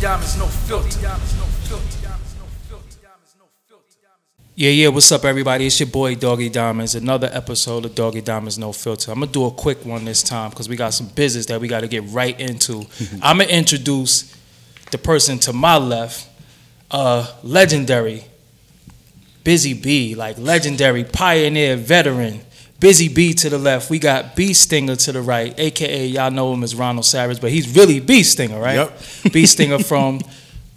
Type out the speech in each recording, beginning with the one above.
Diamonds, no filter. Yeah, yeah, what's up, everybody? It's your boy Doggie Diamonds. Another episode of Doggie Diamonds No Filter. I'm gonna do a quick one this time because we got some business that we got to get right into. I'm gonna introduce the person to my left, uh, legendary, Busy Bee, like legendary pioneer veteran. Busy Bee to the left. We got B Stinger to the right, aka y'all know him as Ronald Savage, but he's really B Stinger, right? Yep. B Stinger from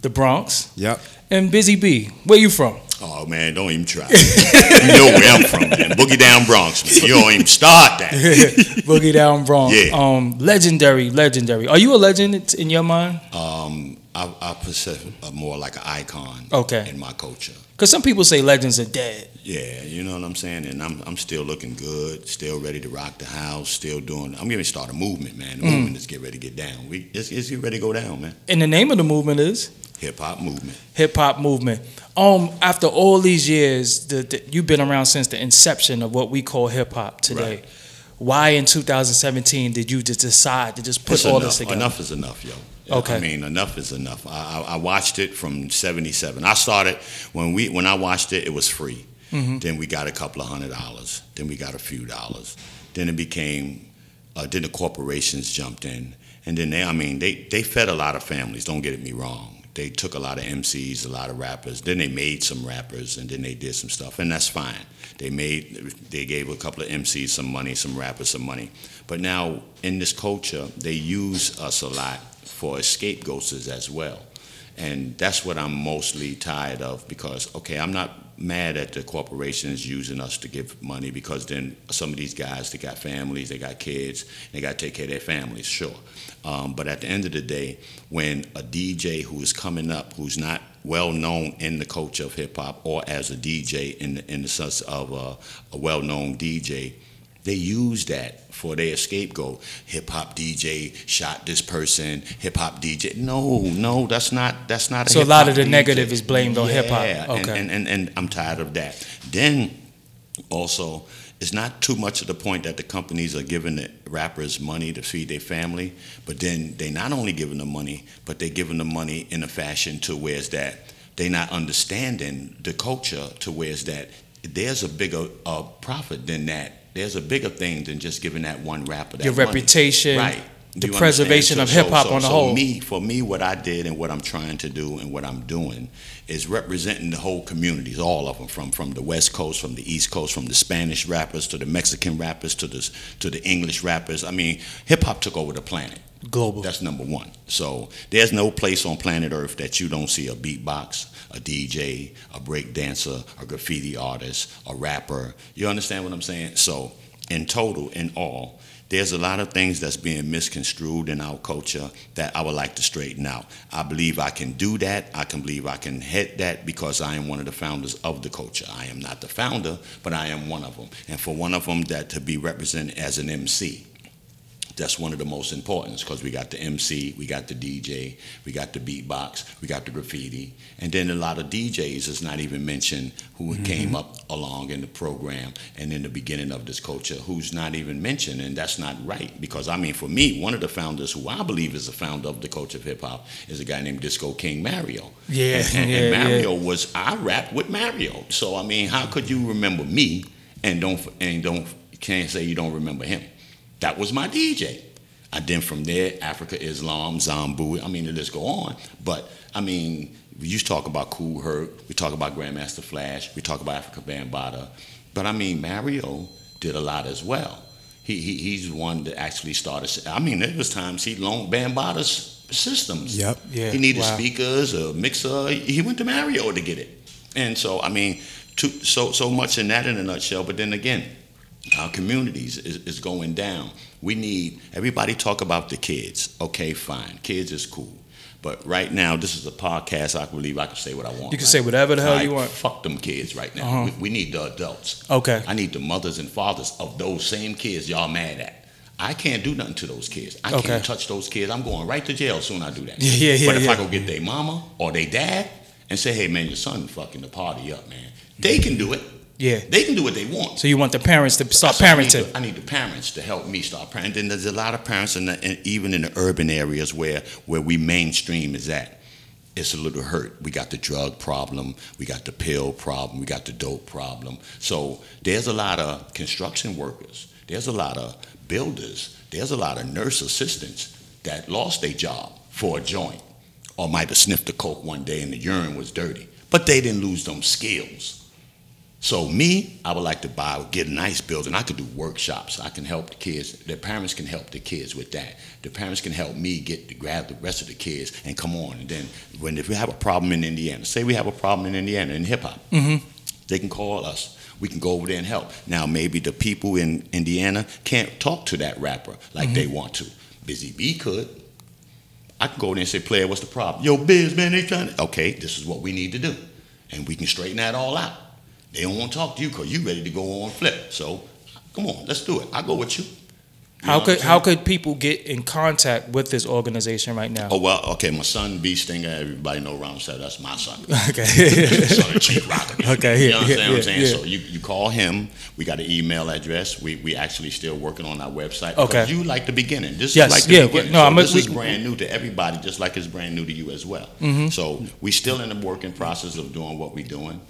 the Bronx. Yep. And Busy Bee, where you from? Oh man, don't even try. you know where I'm from, man. Boogie down Bronx, man. You don't even start that. Boogie Down Bronx. Yeah. Um, legendary, legendary. Are you a legend in your mind? Um, I, I perceive uh, more like an icon. Okay. In my culture. Because some people say legends are dead. Yeah, you know what I'm saying, and I'm I'm still looking good, still ready to rock the house, still doing. I'm going to start a movement, man. The Mm. movement is get ready to get down. We it's, it's get ready to go down, man. And the name of the movement is Hip hop movement. hip hop movement. Um, after all these years, the, the, you've been around since the inception of what we call hip hop today. Right. Why in 2017 did you just decide to just put It's all enough. this together? Enough is enough, yo. Okay. I mean, enough is enough. I, I, I watched it from '77. I started when we when I watched it, it was free. Mm-hmm. Then we got a couple of hundred dollars. Then we got a few dollars. Then it became. Uh, then the corporations jumped in, and then they. I mean, they they fed a lot of families. Don't get me wrong. They took a lot of MCs, a lot of rappers. Then they made some rappers, and then they did some stuff, and that's fine. They made. They gave a couple of MCs some money, some rappers some money. But now in this culture, they use us a lot for scapegoats as well. And that's what I'm mostly tired of because, okay, I'm not mad at the corporations using us to give money because then some of these guys, they got families, they got kids, they got to take care of their families, sure. Um, but at the end of the day, when a DJ who is coming up, who's not well known in the culture of hip hop or as a DJ in the, in the sense of a, a well known DJ, they use that for their scapegoat. Hip hop DJ shot this person. Hip hop DJ. No, no, that's not. That's not. A So a lot of the DJ. negative is blamed on hip-hop. Yeah, Okay. and, and, and and I'm tired of that. Then also, it's not too much of the point that the companies are giving the rappers money to feed their family, but then they not only giving them money, but they giving them money in a fashion to where it's that they not understanding the culture to where it's that there's a bigger uh, profit than that. There's a bigger thing than just giving that one rapper that Your money. reputation, right? the You preservation understand? of hip-hop on the so whole. Me, for me, what I did and what I'm trying to do and what I'm doing is representing the whole communities, all of them, from from the West Coast, from the East Coast, from the Spanish rappers to the Mexican rappers to the to the English rappers. I mean, hip hop took over the planet. Global. That's number one. So there's no place on planet Earth that you don't see a beatbox, a DJ, a break dancer, a graffiti artist, a rapper. You understand what I'm saying? So in total, in all, there's a lot of things that's being misconstrued in our culture that I would like to straighten out. I believe I can do that. I can believe I can hit that because I am one of the founders of the culture. I am not the founder, but I am one of them. And for one of them that to be represented as an MC, that's one of the most important because we got the MC, we got the DJ, we got the beatbox, we got the graffiti, and then a lot of DJs is not even mentioned who mm-hmm. came up along in the program and in the beginning of this culture who's not even mentioned, and that's not right because I mean for me, one of the founders who I believe is the founder of the culture of hip hop is a guy named Disco King Mario. Yeah, and, and, yeah, and yeah. Mario was I rapped with Mario, so I mean, how could you remember me and don't and don't can't say you don't remember him? That was my DJ. And then from there, Afrika, Islam, Zambu. I mean, the list go on. But I mean, we used to talk about Kool Herc. We talk about Grandmaster Flash. We talk about Afrika Bambaataa. But I mean, Mario did a lot as well. He, he he's one that actually started. I mean, there was times he loaned Bambaataa's systems. Yep. Yeah, He needed wow. speakers, a mixer. He went to Mario to get it. And so, I mean, to, so so much in that in a nutshell. But then again, our communities is, is going down. We need everybody talk about the kids. Okay, fine, kids is cool. But right now, this is a podcast. I believe I can say what I want. You can right? say whatever the hell you want. Fuck them kids right now. Uh-huh. We, we need the adults. Okay. I need the mothers and fathers of those same kids y'all mad at. I can't do nothing to those kids. I Okay. can't touch those kids. I'm going right to jail soon I do that. Yeah, yeah, yeah, But if yeah. I go get their mama or their dad and say, hey, man, your son fucking the party up, man, they can do it. Yeah. They can do what they want. So you want the parents to start So I need parenting? the- I need the parents to help me start parenting. There's a lot of parents, in the, in, even in the urban areas where where we mainstream is at. it's a little hurt. We got the drug problem, we got the pill problem, we got the dope problem. So there's a lot of construction workers, there's a lot of builders, there's a lot of nurse assistants that lost their job for a joint or might have sniffed the coke one day and the urine was dirty. But they didn't lose them skills. So me, I would like to buy, get a nice building. I could do workshops. I can help the kids. The parents can help the kids with that. The parents can help me get to grab the rest of the kids and come on. And then when if we have a problem in Indiana, say we have a problem in Indiana in hip hop, Mhm. they can call us. We can go over there and help. Now maybe the people in Indiana can't talk to that rapper like they want to. Busy Bee could. I can go there and say, player, what's the problem? Yo, Biz, man, they trying to. Okay, this is what we need to do. And we can straighten that all out. They don't want to talk to you because you ready to go on flip. So come on, let's do it. I'll go with you. You How could how could people get in contact with this organization right now? Oh well, okay. My son, B Stinger. Everybody know around said that's my son. Okay. son of Chief Rocker. Okay, you yeah, understand yeah, what I'm saying? yeah. So you, you call him. We got an email address. We we actually still working on our website. Okay. You like the beginning. This Yes, is like the yeah, beginning. no, so I'm a- this is brand new to everybody, just like it's brand new to you as well. Mm-hmm. So we still in the working process of doing what we're doing,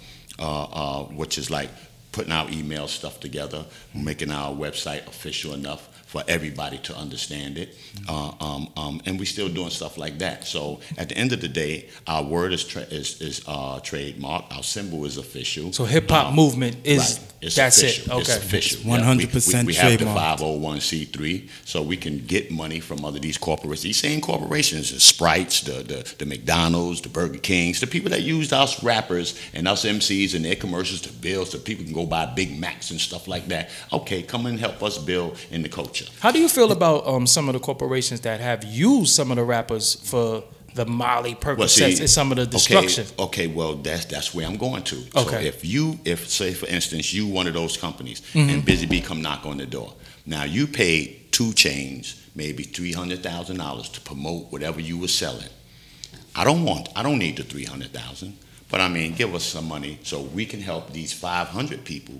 Uh, uh, which is like putting our email stuff together, making our website official enough for everybody to understand it, uh, um, um, and we're still doing stuff like that. So at the end of the day, our word is tra- is, is uh, trademark, our symbol is official. So hip hop Um, movement is Right. It's that's official. it. Okay. It's Yeah, we- 100% We, we have the 501c3, so we can get money from other these corporations. These same corporations, the Sprites, the, the the McDonald's, the Burger Kings, the people that used us rappers and us MCs and their commercials to build, so people can go buy Big Macs and stuff like that. Okay, come and help us build in the culture. How do you feel about um, some of the corporations that have used some of the rappers for the Molly Percocets see, and some of the destruction? Okay, okay, well that's that's where I'm going to. So Okay. if you if say for instance you one of those companies Mm-hmm. and Busy Bee come knock on the door. Now you paid 2 Chainz, maybe three hundred thousand dollars to promote whatever you were selling. I don't want I don't need the three hundred thousand, but I mean give us some money so we can help these five hundred people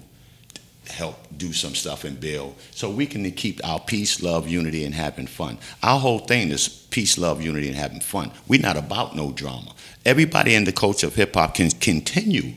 help do some stuff and build so we can keep our peace, love, unity, and having fun. Our whole thing is peace, love, unity, and having fun. We're not about no drama. Everybody in the culture of hip hop can continue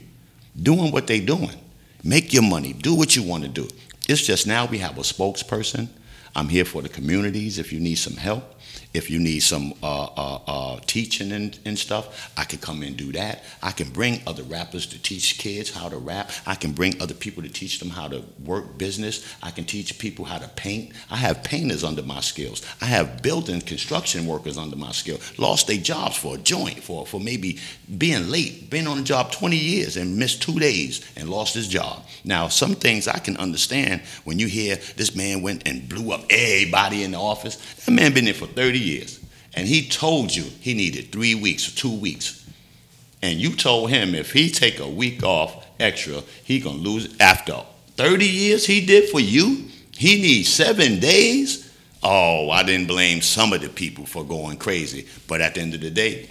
doing what they're doing. Make your money, do what you want to do. It's just now we have a spokesperson. I'm here for the communities if you need some help. If you need some uh, uh, uh, teaching and, and stuff, I can come and do that. I can bring other rappers to teach kids how to rap. I can bring other people to teach them how to work business. I can teach people how to paint. I have painters under my skills. I have building construction workers under my skill. Lost their jobs for a joint, for, for maybe being late, been on the job 20 years and missed two days and lost his job. Now, some things I can understand when you hear this man went and blew up everybody in the office. That man been there for 30 years. And he told you he needed three weeks or two weeks. And you told him if he take a week off extra, he gonna lose. After 30 years he did for you, he needs seven days. Oh, I didn't blame some of the people for going crazy. But at the end of the day,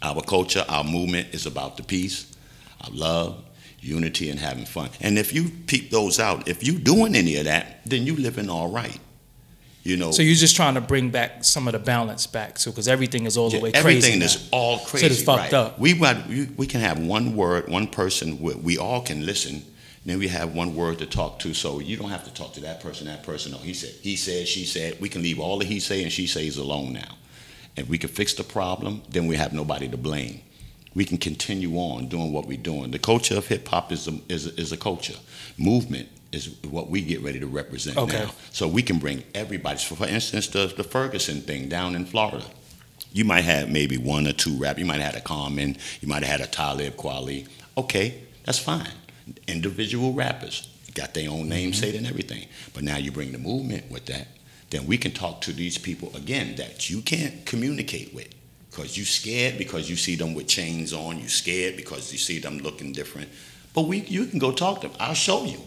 our culture, our movement is about the peace, our love, unity, and having fun. And if you peep those out, if you doing any of that, then you living all right. You know, So you're just trying to bring back some of the balance back, so because everything is all the yeah, way crazy. everything now. is all crazy. So it's fucked right. up. We, got, we we can have one word, one person. We, we all can listen. Then we have one word to talk to, so you don't have to talk to that person, that person. No, he said, he said, she said. We can leave all the he say and she says alone now. If we can fix the problem, then we have nobody to blame. We can continue on doing what we're doing. The culture of hip hop is a, is a, is a culture. Movement is what we get ready to represent Okay. now. So we can bring everybody. So for instance, the, the Ferguson thing down in Florida. You might have maybe one or two rap. You might have had a Common. You might have had a Talib Kweli. Okay, that's fine. Individual rappers got their own mm-hmm. namesake and everything. But now you bring the movement with that, then we can talk to these people again that you can't communicate with because you scared because you see them with chains on. You scared because you see them looking different. But we, you can go talk to them. I'll show you.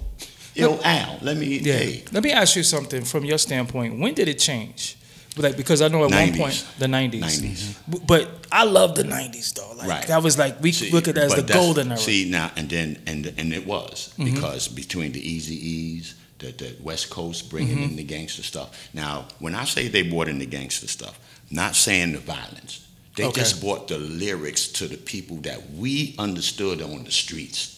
Yo, Al, let me. Yeah. Hey, Let me ask you something from your standpoint. When did it change? Like because I know at one point the '90s. 90s. But I love the '90s though. Like Right. that was like we See, look at it as the golden era. See now, and then and and it was Mhm. because between the Eazy-E's, the the West Coast bringing Mhm. in the gangster stuff. Now, when I say they brought in the gangster stuff, not saying the violence, They Okay. just brought the lyrics to the people that we understood on the streets.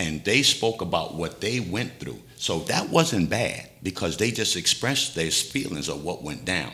And they spoke about what they went through. So that wasn't bad because they just expressed their feelings of what went down.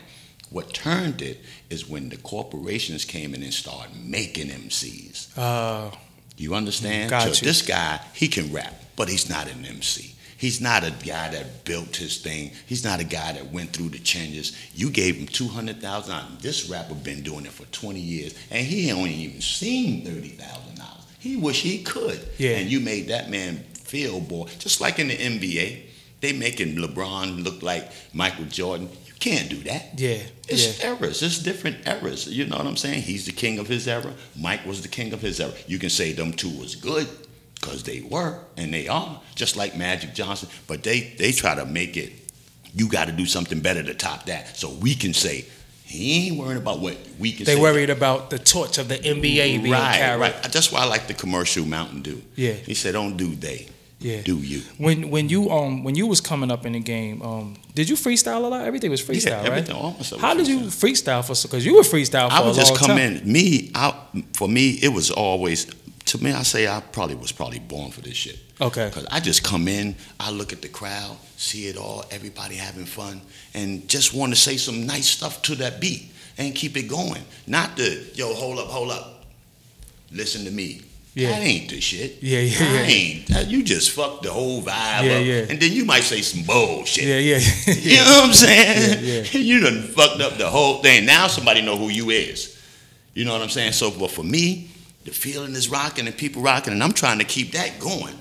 What turned it is when the corporations came in and started making MCs. Uh, You understand? Got so you. this guy, he can rap, but he's not an MC. He's not a guy that built his thing. He's not a guy that went through the changes. You gave him two hundred thousand. This rapper been doing it for twenty years, and he ain't even seen thirty thousand. He wish he could. Yeah. And you made that man feel, boy, just like in the NBA, they making LeBron look like Michael Jordan. You can't do that. yeah, It's yeah. eras. It's different eras. You know what I'm saying? He's the king of his era. Mike was the king of his era. You can say them two was good because they were and they are, just like Magic Johnson. But they they try to make it. You got to do something better to top that, so we can say he ain't worrying about what we can. They say. worried about the torch of the NBA being right, carried. right. That's why I like the commercial Mountain Dew. Yeah. He said, "Don't do they, Yeah. do you." When when you um when you was coming up in the game, um, did you freestyle a lot? Everything was freestyle, yeah, right? almost How did you freestyle for? Because you were freestyle for I a would just come time. in. Me, I, for me, it was always. To me, I say I probably was probably born for this shit. Okay. Because I just come in, I look at the crowd, see it all, everybody having fun, and just want to say some nice stuff to that beat and keep it going. Not the yo, hold up, hold up, listen to me. Yeah. That ain't the shit. Yeah, yeah, I yeah. ain't. that- You just fucked the whole vibe Yeah, up, yeah. and then you might say some bullshit. Yeah, yeah, You know what I'm saying? Yeah, You done fucked up the whole thing. Now somebody know who you is. You know what I'm saying? So, but for me, the feeling is rocking and people rocking, and I'm trying to keep that going.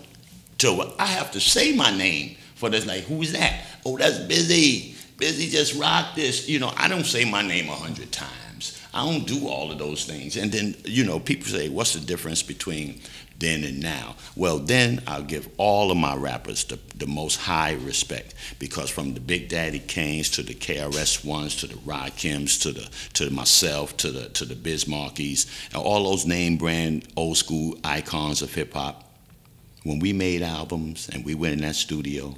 So I have to say my name for this. Like, who's that? Oh, that's Busy. Busy just rock this. You know, I don't say my name a hundred times. I don't do all of those things. And then, you know, people say, what's the difference between then and now? Well, then I'll give all of my rappers the, the most high respect because from the Big Daddy Kanes to the KRS Ones to the Rakims to the to myself to the to the Biz Markies and all those name brand old school icons of hip hop. When we made albums and we went in that studio,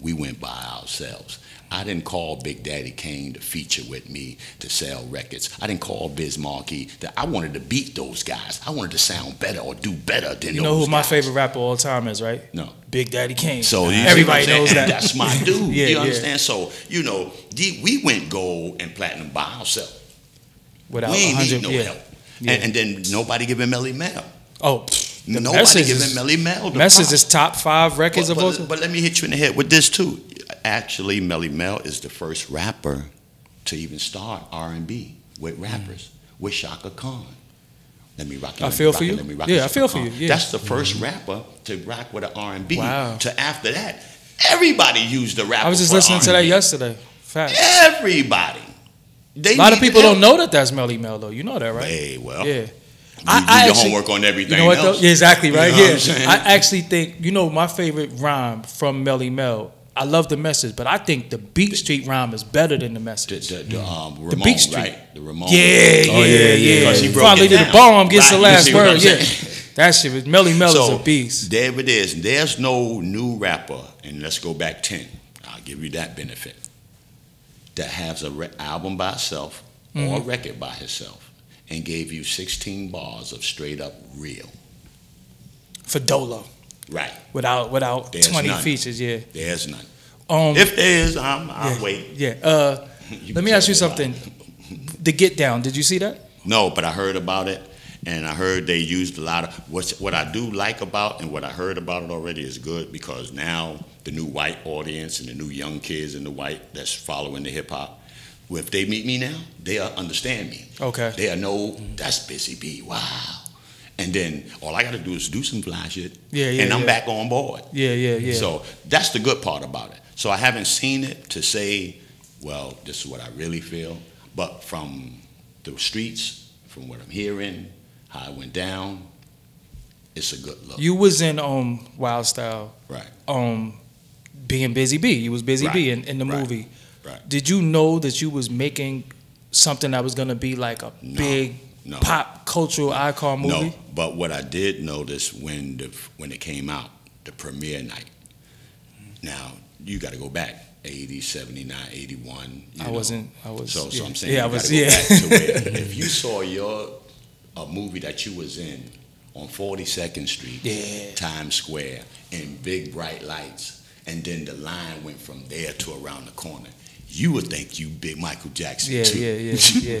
we went by ourselves. I didn't call Big Daddy Kane to feature with me to sell records. I didn't call Biz Markie. That I wanted to beat those guys. I wanted to sound better or do better than You know who my guys. favorite rapper of all time is, right? No. Big Daddy Kane. So everybody knows that. That's my dude. Yeah, you yeah. understand? So you know, we went gold and platinum by ourselves. Without we ain't 100, need no yeah. help. Yeah. And, and then nobody giving Melle Mel. Oh, the Nobody message giving is, Melle Mel. the message props. is top five records but, of all but, time. but let me hit you in the head with this too. Actually, Melle Mel is the first rapper to even start R&B with mm. rappers with Chaka Khan. Let me rock it. I feel for you. let me rock Yeah, I feel for you, yeah. That's the first mm-hmm. rapper to rock with an R&B. Wow. To after that, everybody used the rapper. I was just listening to that R&B. yesterday. Fact. Everybody. They A lot of people don't know that that's Melle Mel, though. You know that, right? Hey, well, Yeah. You I- do I your actually- homework on everything You know else. Yeah, exactly right. You know yeah. I actually think you know my favorite rhyme from Melle Mel. I love the message, but I think the Beat Street rhyme is better than the The, message. the, the, um, Ramon, The Beat Street. right? The Ramon. yeah, yeah, Oh, yeah, Because he Finally did the bomb gets the Right, you last word. Yeah, that shit was Melle Mel is a beast. There it is. There's no new rapper, and let's go back 10. I'll give you that benefit. That has a re- album by itself or a Mm-hmm. record by himself and gave you 16 bars of straight up real. For Dolo, Right. without without There's twenty none. features. Yeah. There's none. Um. If there is, I'm, I'll yeah, wait. Yeah. Uh, let me ask you something. The Get Down. Did you see that? No, but I heard about it, and I heard they used a lot of what's what I do like about and what I heard about it already is good because now the new white audience and the new young kids and the white that's following the hip hop, if they meet me now, they'll understand me. Okay. They'll know that's Busy Bee. Wow. And then all I got to do is do some fly shit, Yeah, yeah, and I'm yeah. back on board. Yeah. Yeah. Yeah. So that's the good part about it. So I haven't seen it to say, well, this is what I really feel. But from the streets, from what I'm hearing, how it went down, it's a good look. you was in um Wild Style. right, um being Busy Bee. You was Busy Bee in, in the right, movie. Right. Did you know that you was making something that was gonna be like a No, big no. pop cultural icon movie? No, but what I did notice when the when it came out, the premiere night. Now you got to go back. 80, 79, 81. you I know. wasn't. I was. So, so. I'm saying Yeah, I was. Yeah. back to where if you saw your a movie that you was in on 42nd Street, Yeah. Times Square, in big bright lights, and then the line went from there to around the corner, you would think you big Michael Jackson Yeah, too. yeah, yeah, yeah.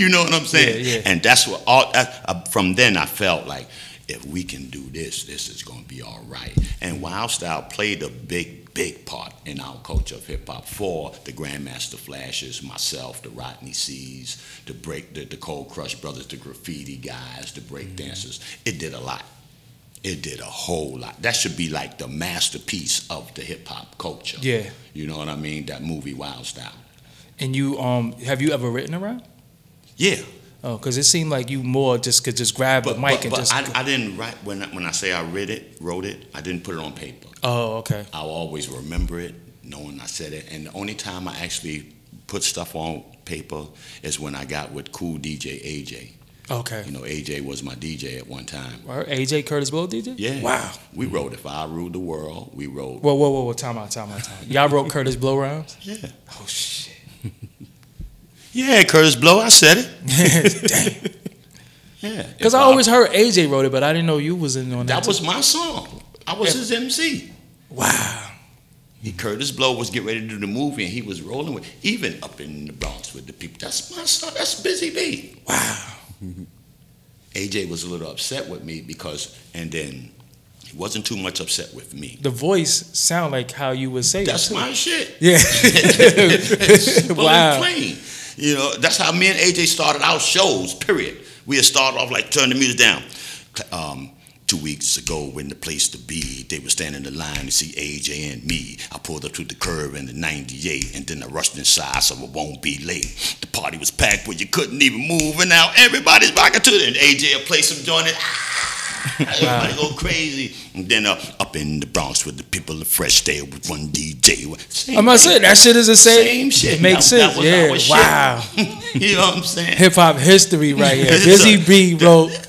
you know what I'm saying? Yeah, yeah. And that's what all. that- uh, from then I felt like if we can do this, this is going to be all right. And Wild Style played a big, big part in our culture of hip hop for the Grandmaster Flashes, myself, the Rodney Cee's, the break, the, the Cold Crush Brothers, the graffiti guys, the break dancers. It did a lot. It did a whole lot. That should be like the masterpiece of the hip hop culture. Yeah. You know what I mean? That movie Wild Style. And you um have you ever written around? Yeah. Oh, because it seemed like you more just could just grab But, the mic but, and but just. I, I didn't write when I, when I say I read it, wrote it. I didn't put it on paper. oh, okay. I'll always remember it, knowing I said it. And the only time I actually put stuff on paper is when I got with cool DJ AJ. Okay. You know, AJ was my DJ at one time. AJ Kurtis Blow DJ? Yeah. Wow. We wrote "If I Ruled the World." We wrote. Whoa, whoa, whoa, whoa! Time out, time out, time out. Y'all wrote Kurtis Blow rounds? Yeah. Oh shit! Yeah, Kurtis Blow. I said it. Dang. Yeah. Because If I always heard AJ wrote it, but I didn't know you was in on that. That was my song. I was Yeah. his MC. wow. He, Kurtis Blow was getting ready to do the movie, and he was rolling with even up in the Bronx with the people. That's my son. That's Busy Bee. Wow. AJ was a little upset with me because, and then he wasn't too much upset with me. The voice sound like how you would say That's it. my shit. Yeah. Wow. plain. You know, that's how me and AJ started our shows. Period. We had started off like turn the music down. Um, two weeks ago, in the place to be, they were standing in the line to see AJ and me. I pulled up to the curb in the '98, and then I rushed inside so I won't be late. The party was packed where you couldn't even move, and now everybody's rocking to it. And AJ will play some joint. and, Ah, everybody go crazy. And then uh, up in the Bronx with the people of fresh there with one DJ. Same I'm not saying that shit is the same. same shit. It makes sense. was yeah. Wow. you know what I'm saying? Hip hop history right here. Busy Bee wrote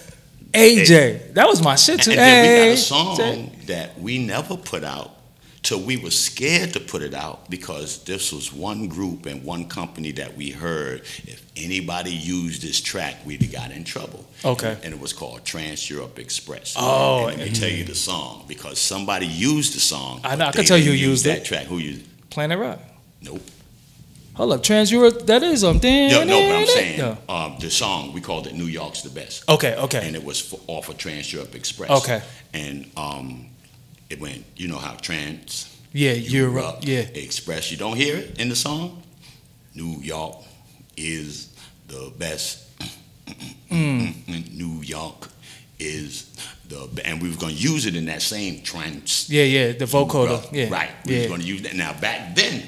AJ. That was my shit too. And then we got a song that we never put out till we were scared to put it out because this was one group and one company that we heard if anybody used this track, we'd have got in trouble. Okay. And it was called Trans Europe Express. Oh, and let me tell you the song because somebody used the song. I know, I can tell you used that it. track. Who used it? Planet Rock. Nope. Hold up, Trans Europe. That is um. something. No, no, but I'm saying No. um, the song we called it "New York's the Best." Okay, okay, and it was for, off of Trans Europe Express. okay. And um, it went, you know how Trans Yeah, Europe Europe. Yeah. Express, you don't hear it in the song? New York is the best. Mm. New York is the and we was going to use it in that same trance. Yeah, yeah. The vocoder. Yeah. Right. We Yeah. was going to use that. Now back then,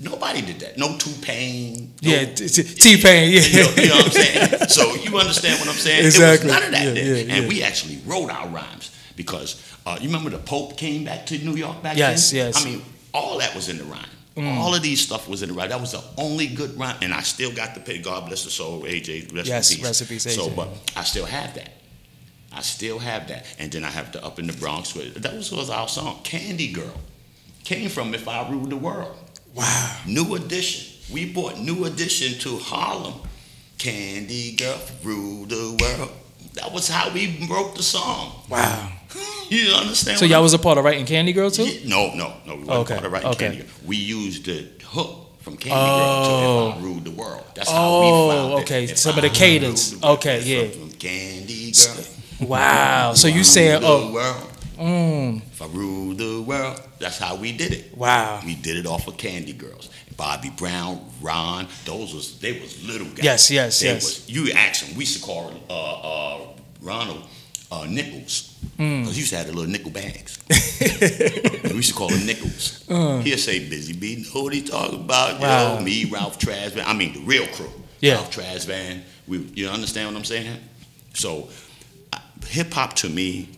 nobody did that. No T Pain. no- Yeah. T Pain. Yeah. you know, you know what I'm saying? So you understand what I'm saying? Exactly. It was none of that Yeah, then. yeah, and yeah. we actually wrote our rhymes because uh, you remember the Pope came back to New York back Yes, then? yes. yes. I mean, all that was in the rhyme. Mm. All of these stuff was in the rhyme. That was the only good rhyme. And I still got the pay. God bless the soul, AJ. Rest Yes, in peace. in peace, So, but I still have that. I still have that. And then I have the Up in the Bronx. With, that was, was our song. Candy Girl came from If I Ruled the World. Wow. New Edition. We brought New Edition to Harlem. Candy Girl rule the world. That was how we broke the song. Wow. Hmm, you understand? So y'all I'm- was a part of writing Candy Girl too? Yeah, no, no, no. We wasn't Okay, part of writing okay. Candy Girl. We used the hook from Candy Oh. Girl to If I Ruled the World. That's how Oh, we found it. okay. If Some of the cadence. the. Okay, yeah. From Candy Girl. Wow. So you Rule saying, oh, world. Mm, If I rule the world, that's how we did it. wow. We did it off of Candy Girls. Bobby Brown, Ron, those was they was little guys. Yes, yes, They yes. Was, you ask them. We used to call uh, uh, Ronald uh, Nickels Mm. because he used to have the little nickel bags. we used to call him Nickels. Uh. He'll say, "Busy Bee, know what he talking about? Wow. Yo, me, Ralph Tresvant. I mean, the real crew. Yeah. Ralph Tresvant. We, you understand what I'm saying? So, hip hop to me,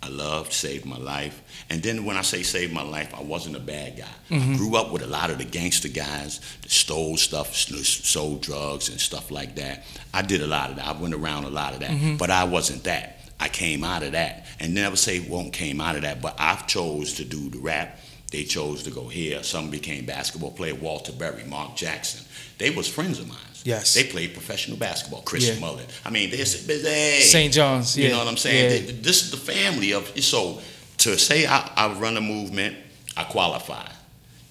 I loved, saved my life. And then when I say saved my life, I wasn't a bad guy. Mm-hmm. I grew up with a lot of the gangster guys that stole stuff, sold drugs and stuff like that. I did a lot of that. I went around a lot of that. Mm-hmm. But I wasn't that. I came out of that. And never say won't came out of that, but I've chose to do the rap They chose to go here. Some became basketball player. Walter Berry, Mark Jackson. They was friends of mine. Yes. They played professional basketball. Chris Yeah. Mullin. I mean, they're hey, St. John's. Yeah. you know what I'm saying? Yeah. Th- This is the family of so to say I, I run a movement, I qualify.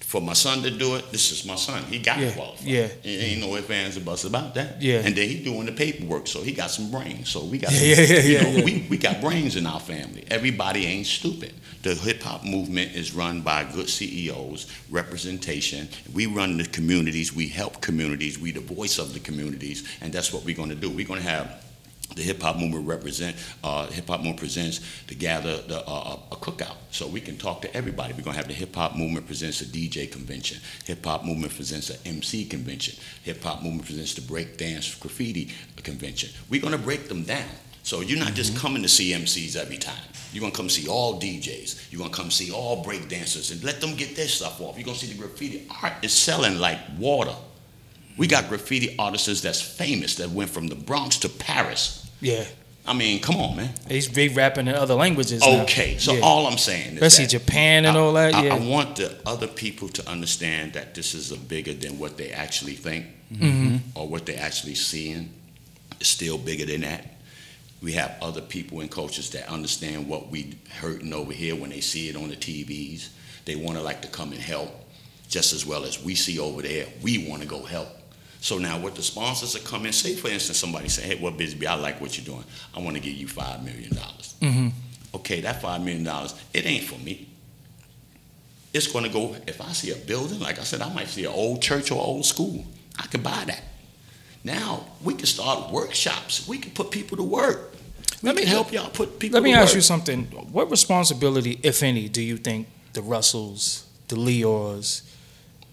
For my son to do it, this is my son. He got Yeah, qualify. yeah. Ain't ain't no ifs, ands, or buts about that. Yeah. And then he doing the paperwork, so he got some brains. So we got Yeah, yeah, yeah, yeah, know, yeah. We, we got brains in our family. Everybody ain't stupid. The hip hop movement is run by good CEOs, representation. We run the communities, we help communities, we the voice of the communities, and that's what we're gonna do. We're gonna have the hip hop movement represent uh, hip hop movement presents to gather the, uh, a cookout so we can talk to everybody. We're gonna have the hip hop movement presents a DJ convention. Hip hop movement presents an MC convention. Hip hop movement presents the break dance graffiti convention. We're gonna break them down. So you're not just coming to see MCs every time. You're gonna come see all DJs. You're gonna come see all break dancers and let them get their stuff off. You're gonna see the graffiti art is selling like water. We got graffiti artists that's famous that went from the Bronx to Paris. Yeah. I mean, come on, man. He's big rapping in other languages. now. Okay, so Yeah. all I'm saying is Especially Japan and I, all that. I- yeah. I want the other people to understand that this is a bigger than what they actually think hmm or what they're actually seeing. It's still bigger than that. We have other people and cultures that understand what we hurting over here when they see it on the TVs. They want to like to come and help, just as well as we see over there. We want to go help. So now, what the sponsors are coming, say for instance, somebody say, "Hey, well, Busy Bee, I like what you're doing. I want to give you five million dollars." hmm okay, that five million dollars, it ain't for me. It's gonna go, if I see a building, like I said, I might see an old church or old school. I can buy that. Now we can start workshops. We can put people to work. We Let me- help y'all put people to work. Let me to ask work. you something. What responsibility, if any, do you think the Russells, the Lyors,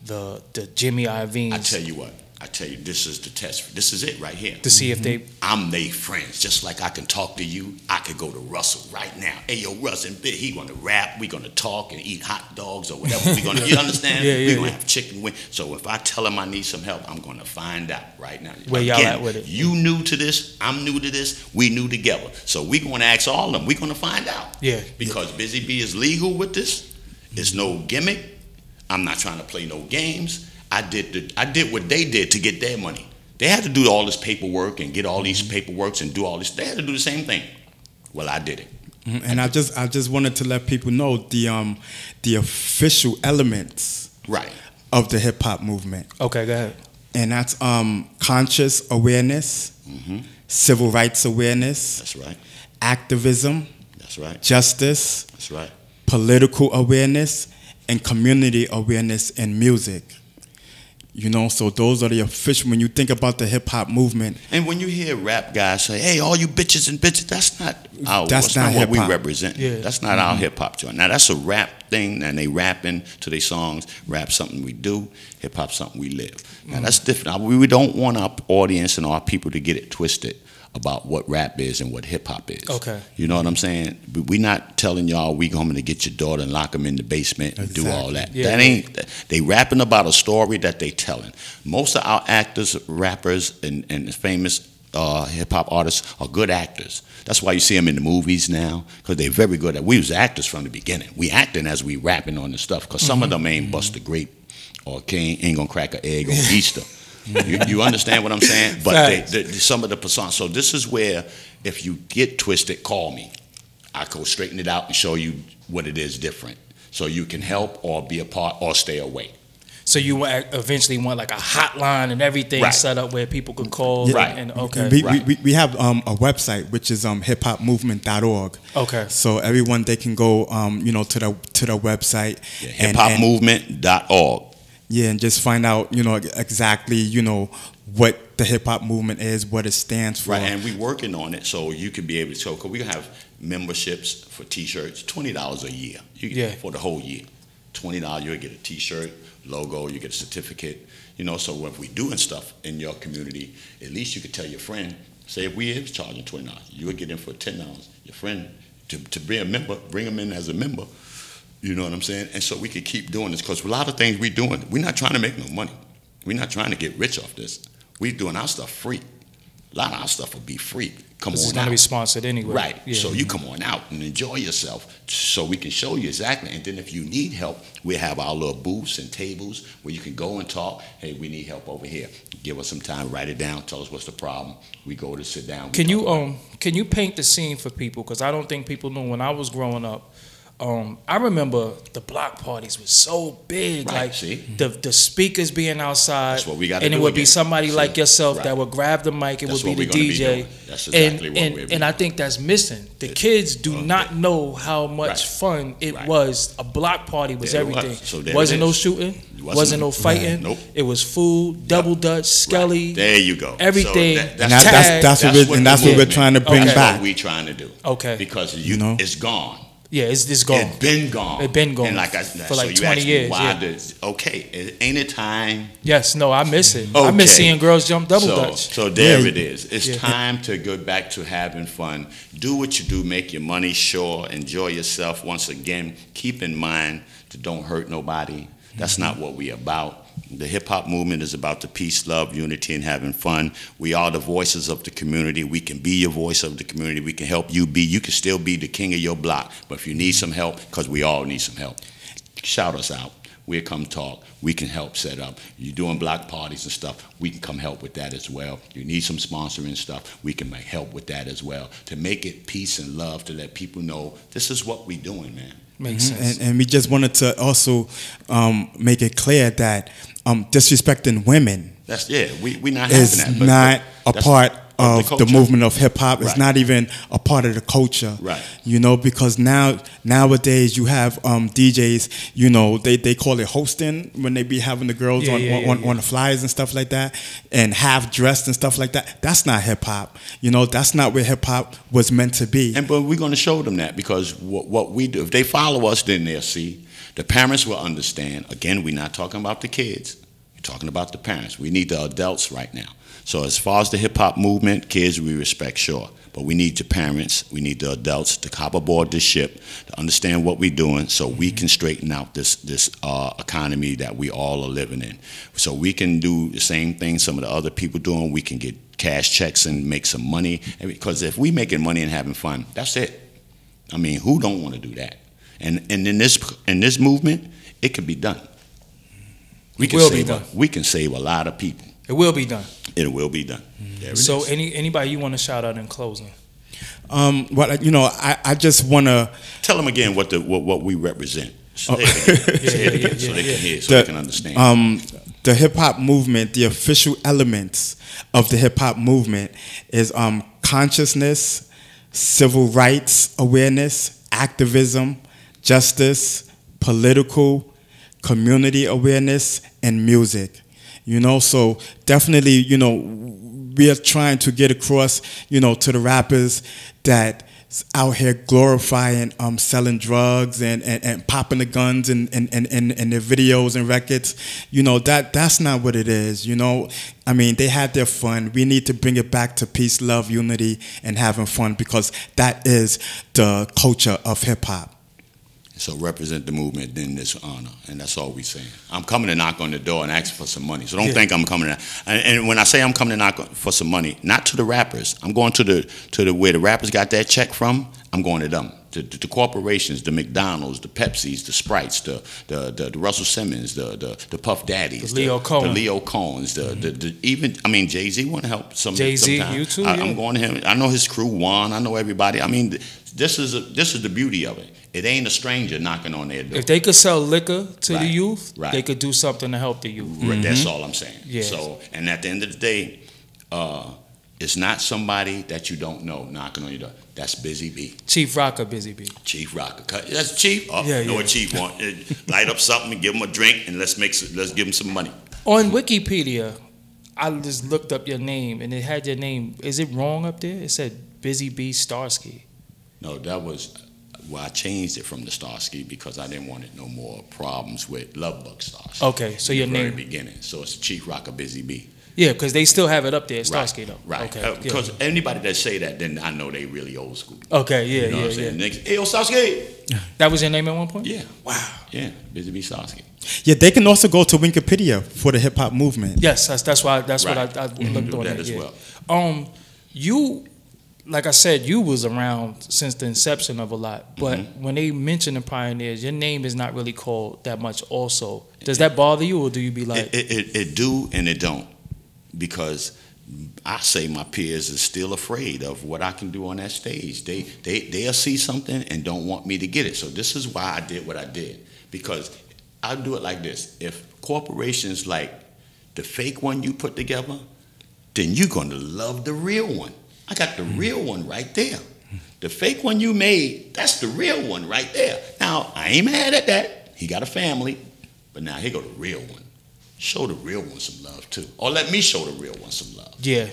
the the Jimmy Iovine's I tell you what, I tell you, this is the test. This is it right here. to see if they mm-hmm. I'm they friends. Just like I can talk to you, I could go to Russell right now. Hey, yo, Russ and Bit, he gonna rap. We gonna talk and eat hot dogs or whatever. We gonna, you understand? Yeah, yeah, we gonna yeah. have chicken wing. So if I tell him I need some help, I'm gonna find out right now. Where y'all at with it? You new to this. I'm new to this. We new together. So we gonna ask all of them. We gonna find out yeah because Busy Bee is legal with this. It's no gimmick. I'm not trying to play no games. I did the, I did what they did to get their money. They had to do all this paperwork and get all these paperworks and do all this. They had to do the same thing. Well, I did it. Mhm. And I just I just wanted to let people know the um the official elements Right. of the hip hop movement. okay go ahead And that's um conscious awareness, hmm civil rights awareness, That's right. activism, That's right. justice, That's right. political awareness, and community awareness in music. You know, so those are the official when you think about the hip hop movement, And when you hear rap guys say, "Hey, all you bitches and bitches," that's not our. That's That's, not not, what we represent. Yeah. That's not our hip hop joint. Now that's a rap thing, and they rapping to their songs. Rap something we do. Hip hop something we live. Now mm. that's different. We we don't want our audience and our people to get it twisted about what rap is and what hip hop is. Okay. You know what I'm saying? We're not telling y'all we going to get your daughter and lock them in the basement and do all that. Yeah, that ain't. They rapping about a story that they telling. Most of our actors, rappers, and, and famous uh, hip hop artists are good actors. That's why you see them in the movies now because they're very good at. We was actors from the beginning. We acting as we rapping on the stuff because some of them ain't bust a grape or can't, ain't gonna crack an egg on Easter. you, you understand what I'm saying? But they, Facts. the, some of the personas. So this is where if you get twisted, call me. I go straighten it out and show you what it is different, so you can help or be a part or stay away. so you wa- eventually want like a hotline and everything Right. set up where people can call Right. and okay we, right. we, we have um, a website which is um, hiphopmovement.org. okay So everyone they can go um, you know to the to the website Yeah, and- and- hiphopmovement.org. Yeah, and just find out, you know, exactly, you know, what the hip hop movement is, what it stands for. Right, and we're working on it so you can be able to. So, cause we have memberships for T-shirts, twenty dollars a year. You get, Yeah. For the whole year, twenty dollars you'll get a T-shirt, logo, you get a certificate. You know, so if we're doing stuff in your community, at least you could tell your friend. Say if we is charging twenty dollars, you would get in for ten dollars. Your friend to to be a member, bring them in as a member. You know what I'm saying? And so we could keep doing this because a lot of things we're doing, we're not trying to make no money. We're not trying to get rich off this. We're doing our stuff free. A lot of our stuff will be free. Come This on is going out. to be sponsored anyway. Right. Yeah. So you come on out and enjoy yourself so we can show you exactly. And then if you need help, we have our little booths and tables where you can go and talk. Hey, we need help over here. Give us some time, write it down, tell us what's the problem. We go to sit down. Can you um can you paint the scene for people? Because I don't think people know. When I was growing up, um, I remember the block parties were so big. Right, like see? the the speakers being outside. That's what we gotta And it do would be somebody See? like yourself that would grab the mic. It That's would be the gonna be DJ. That's exactly and what and, we're and I think that's missing. The kids do Okay. not know how much Right. fun it Right. was. A block party was There it was. everything. So there wasn't no shooting. Wasn't- Wasn't, no fighting. Nope. It was food, double dutch, skelly. Right. There you go. everything. So that- And that's, that's, that's, what, we, and that's the what we're trying to bring Okay. That's back. what we're trying to do. Okay. Because you, You know? it's gone. Yeah, it's, it's gone. It's been gone. It's been gone And like I, for so like you 20 asked me years, Why yeah. does, okay, ain't it time? Yes, no, I miss it. I miss seeing girls jump double so, dutch. So there Yeah. it is. It's Yeah. time to go back to having fun. Do what you do, make your money sure, enjoy yourself. Once again, keep in mind to don't hurt nobody. That's Mm-hmm. not what we about. The hip hop movement is about the peace, love, unity, and having fun. We are the voices of the community. We can be your voice of the community. We can help you be. You can still be the king of your block. But if you need some help, because we all need some help, shout us out. We'll come talk. We can help set up. You're doing block parties and stuff. We can come help with that as well. You need some sponsoring stuff. We can make help with that as well. To make it peace and love, to let people know this is what we're doing, man. Makes Mhm. sense. And, and we just wanted to also um, make it clear that um, disrespecting women That's yeah. We we not is having that. but- not but a part of the, culture. movement of hip hop. It's Right. not even a part of the culture. Right. You know, because now nowadays you have um, DJs. You know, they, they call it hosting when they be having the girls Yeah, on yeah, on, yeah, on, yeah. on the flyers and stuff like that, and half dressed and stuff like that. That's not hip hop. You know, that's not where hip hop was meant to be. And but we're going to show them that because what, what we do, if they follow us, then they'll see. The parents will understand. Again, we're not talking about the kids. We're talking about the parents. We need the adults right now. So as far as the hip hop movement, kids we respect, sure. But we need the parents, we need the adults to hop aboard this ship, to understand what we're doing so we can straighten out this this uh, economy that we all are living in. So we can do the same thing some of the other people doing. We can get cash checks and make some money. Because if we making money and having fun, that's it. I mean, who don't want to do that? And and in this in this movement, it can be done. We can will be save done. A, we can save a lot of people. It will be done. It will be done. There it So is. any anybody you want to shout out in closing? Um, what you know, I, I just want to tell them again what the what, what we represent. Say it again. Yeah, Say it yeah, again so they can hear, so The- they can understand. um, the hip hop movement, the official elements of the hip hop movement is um, consciousness, civil rights awareness, activism, justice, political, community awareness, and music. You know, so definitely, you know, we are trying to get across, you know, to the rappers that out here glorifying um, selling drugs and, and, and popping the guns and in, in, in their videos and records. You know, that that's not what it is. You know, I mean, they had their fun. We need to bring it back to peace, love, unity, and having fun because that is the culture of hip hop. So represent the movement in this honor, and that's all we're saying. I'm coming to knock on the door and ask for some money. So don't Yeah. think I'm coming. To, and, and when I say I'm coming to knock for some money, not to the rappers. I'm going to the to the where the rappers got that check from. I'm going to them, to, to, to corporations, the McDonald's, the Pepsis, the Sprites, the the, the, the Russell Simmons, the, the the Puff Daddies, The Lyor Cohen. the Lyor Cohens, the, the, the even I mean Jay Z want to help some. Jay-Z, sometime. you too, I, yeah. I'm going to him. I know his crew, Juan. I know everybody. I mean, this is a, this is the beauty of it. It ain't a stranger knocking on their door. If they could sell liquor to the youth, right. they could do something to help the youth. Right, That's all I'm saying. Yes. So, and at the end of the day, uh, it's not somebody that you don't know knocking on your door. That's Busy Bee, Chief Rocker, Busy Bee. Chief Rocker. That's Chief. Oh, Yeah, know yeah. what Chief want? Uh, Light up something and give him a drink, and let's make some, let's give him some money. On Wikipedia, I just looked up your name and it had your name. Is it wrong up there? It said Busy Bee Starski. No, that was. Well, I changed it from the Starski because I didn't want it no more problems with Lovebug Starski. Okay, so your the very name. beginning. So it's Chief Rocker Busy Bee. Yeah, because they still have it up there, Right, Starski though. Right. Okay. Uh, yeah. Because anybody that say that, then I know they really old school. Okay. Yeah. you know yeah. what I'm Yeah. saying? Next, hey, yo, Starski. That was your name at one point. Yeah. Wow. Yeah. Busy Bee Starski. Yeah, they can also go to Wikipedia for the hip hop movement. Yes, that's, that's why. That's Right. what I, I You can looked do on that that as yeah. well. Um, you like I said, you was around since the inception of a lot. But Mm-hmm. when they mention the pioneers, your name is not really called that much. Also, does that bother you, or do you be like, It, it, it, it do and it don't because I say my peers are still afraid of what I can do on that stage. They they they'll see something and don't want me to get it. So this is why I did what I did because I do it like this. If corporations like the fake one you put together, then you're going to love the real one. I got the hmm. real one right there. The fake one you made, that's the real one right there. Now, I ain't mad at that. He got a family, but now here go the real one. Show the real one some love too. Or let me show the real one some love. yeah?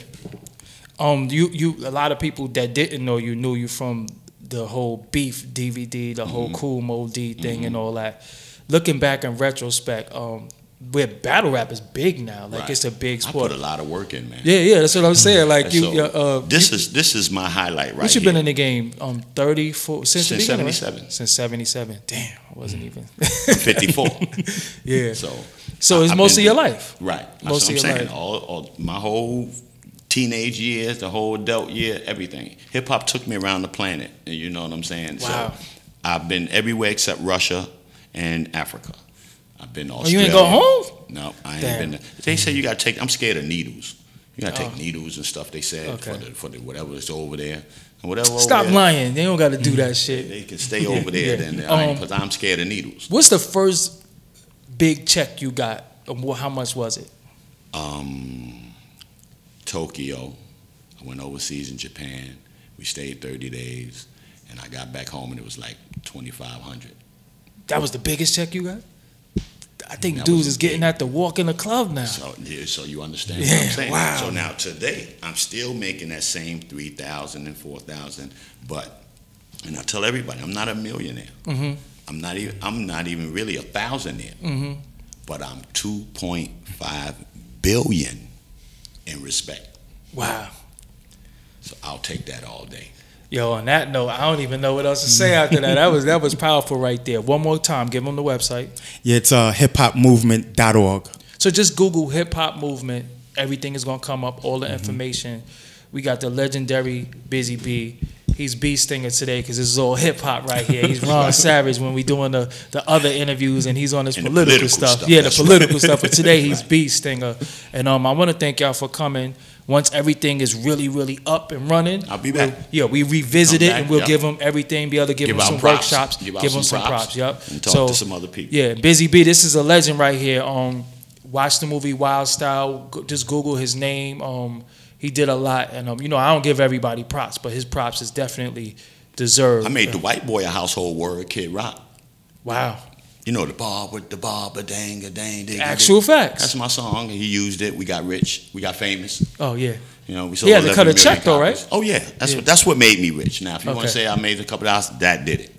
Um, you you a lot of people that didn't know you knew you from the whole beef DVD, the whole Mm-hmm. Kool Moe Dee thing, and all that. Looking back in retrospect, um, where battle rap is big now, like Right. it's a big sport. I put a lot of work in, man. Yeah, yeah, that's what I'm saying. Like you, so uh, this you, is this is my highlight right What you here. been in the game? Um, thirty four since, the Since beginning, right? 77. Since seventy seven. Damn, I wasn't even. 54. yeah. So So it's I've most of your life. Right. That's Most what of I'm your saying. life. All, all my whole teenage years, the whole adult year, everything. Hip hop took me around the planet. and You know what I'm saying? Wow. So I've been everywhere except Russia and Africa. I've been Oh, Australia. you ain't go home? No, I ain't Damn. been. There. They say you got to take. I'm scared of needles. You got to take Oh. needles and stuff. They said Okay. for the for the whatever is over there and whatever. Stop there, lying. They don't got to do that shit. They can stay over there Yeah. then, Um, because I'm scared of needles. What's the first big check you got? How much was it? um, Tokyo. I went overseas in Japan. We stayed 30 days, and I got back home and it was like 2,500. That was the biggest check you got. I think That dudes is getting big- at the walk in the club now. So, so you understand Yeah, what I'm saying? wow. So now today, I'm still making that same 3,000 and 4,000, but, and I tell everybody, I'm not a millionaire. Mm-hmm. I'm not even, I'm not even really a thousandaire, Mm-hmm. but I'm 2.5 billion in respect. Wow. So I'll take that all day. Yo, on that note, I don't even know what else to say after that. That was that was powerful right there. One more time, give them the website. Yeah, it's uh, hiphopmovement.org. So just Google hip hop movement. Everything is gonna come up. All the Mm-hmm. information. We got the legendary Busy Bee. He's B Stinger today because this is all hip hop right here. He's Ron Savage when we doing the, the other interviews and he's on his And the political, political stuff. stuff, Yeah, the political right. stuff. But today he's Right. B Stinger. And um, I want to thank y'all for coming. Once everything is really, really up and running, I'll be we'll- back. Yeah, we revisit it back, and we'll yeah. give them everything. Be able to give, Give them some props. workshops. Give out them some some props. props. Yep. And talk so to some other people. yeah, Busy Bee. This is a legend right here. Um, watch the movie Wild Style. Just Google his name. Um, he did a lot, and um, you know I don't give everybody props, but his props is definitely deserved. I made the white boy a household word, Kid Rock. wow, You know the bob with the bob a dang a dang ding. actual facts. That's my song. and He used it. We got rich. We got famous. oh yeah, You know, we sold. had to cut a 11 million check, though, right? Oh yeah, that's Yeah. what that's what made me rich. Now, if you want to say I made a couple dollars, that did it.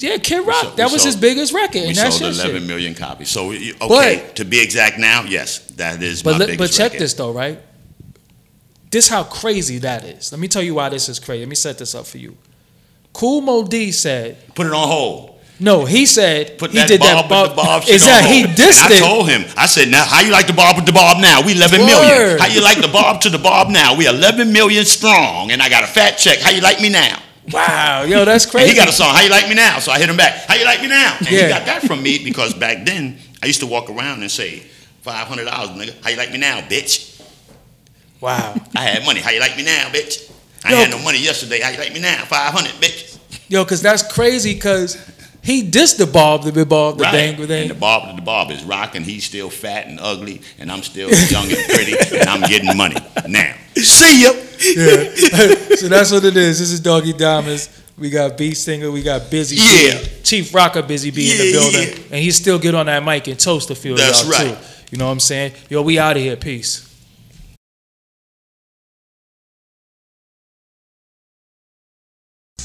yeah. Kid Rock. sold- that was his biggest record, We and that's sold 11 shit. million copies. So okay, But- to be exact, now yes, that is my But li- biggest but check record. this though, right? This how crazy that is. Let me tell you why this is crazy. Let me set this up for you. Kool Moe Dee said Put it on hold. No. He said Put he that did bob that bob shit Exactly. He dissed I told him. I said, now how you like the bob with the bob now? We 11 million. Word. How you like the bob to the bob now? We 11 million strong, and I got a fat check. How you like me now? Wow, yo, that's crazy. he got a song. How you like me now? So I hit him back. How you like me now? And Yeah. he got that from me because back then I used to walk around and say, five hundred dollars, nigga. How you like me now, bitch? wow. I had money. How you like me now, bitch? I Yo. had no money yesterday. How you like me now? Five hundred, bitch. Yo, cause that's crazy. Cause he dissed the Bob, the big Bob, the Right. bang, the And the Bob, the Bob is rocking. He's still fat and ugly, and I'm still young and pretty, and I'm getting money now. See ya. Yeah. so that's what it is. This is Doggie Diamonds. We got B Singer, we got Busy Yeah. B, Chief Rocker Busy Bee in the building. yeah. And he still get on that mic and toast the field, That's y'all right. too. You know what I'm saying? Yo, we out of here. Peace.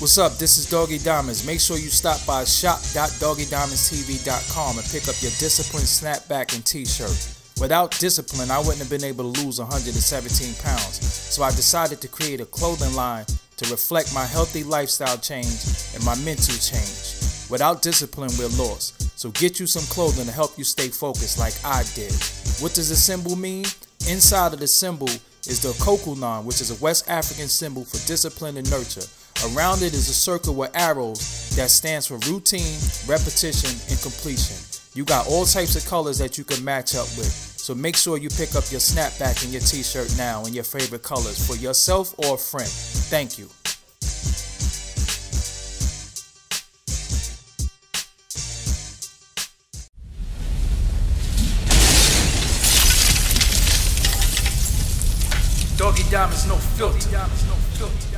What's up? This is Doggie Diamonds. Make sure you stop by shop.doggiediamondstv.com and pick up your discipline snapback and t-shirt. Without discipline, I wouldn't have been able to lose 117 pounds. So I decided to create a clothing line to reflect my healthy lifestyle change and my mental change. Without discipline, we're lost. So get you some clothing to help you stay focused like I did. What does the symbol mean? Inside of the symbol is the kokulan, which is a West African symbol for discipline and nurture. Around it is a circle with arrows that stands for routine, repetition, and completion. You got all types of colors that you can match up with. So make sure you pick up your snapback and your t-shirt now in your favorite colors for yourself or a friend. Thank you. Doggie Diamonds, no filter.